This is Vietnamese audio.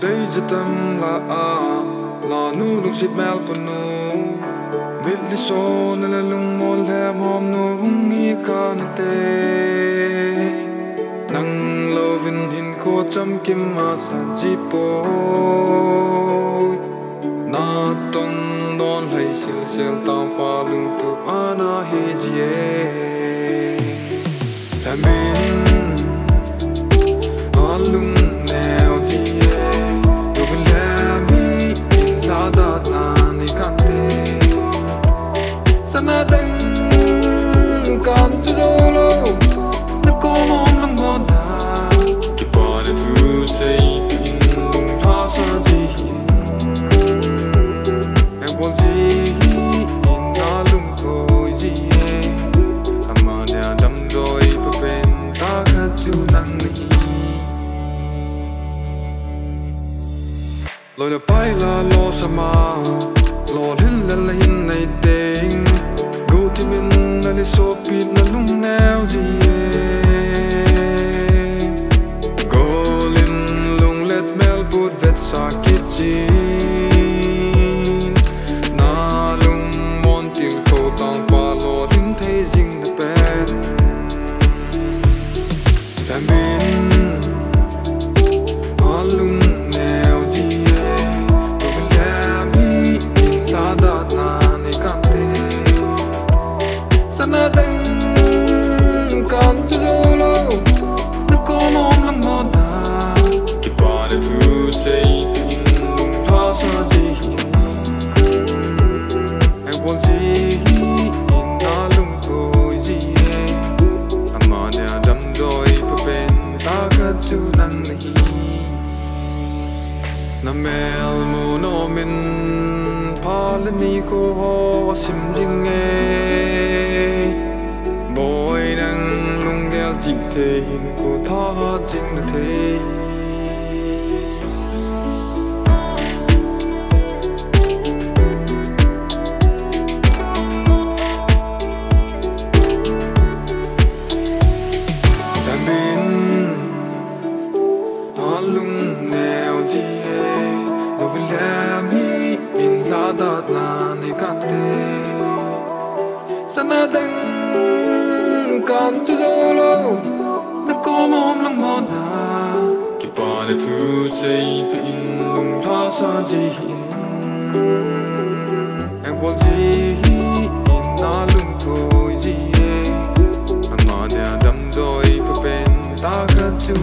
zatam la a, la nu lung sit mel punu mit li so na la lung mol he mom nu ngi kan te. Nang lovin hin ko cham kim ma sa ji po. Na tong don hai sil sel ta pa lung tu ana hi ji e. nang ni loi la pai la lo sama lo hin la la hin thì mình go ti min na li lúc nào gì? Tu nang hi na mel mu no min pal ni ko ho sim jing e boy nang lung gel jik te hin lungnew tie do vilem hi in ladat na ni katte sanadang kan tu dolo na komom lang mo na ki pale tu sei pe lung tha sa ji in. Ang bol in na lung tu ji e. Ang ma de adam doi ta ka tu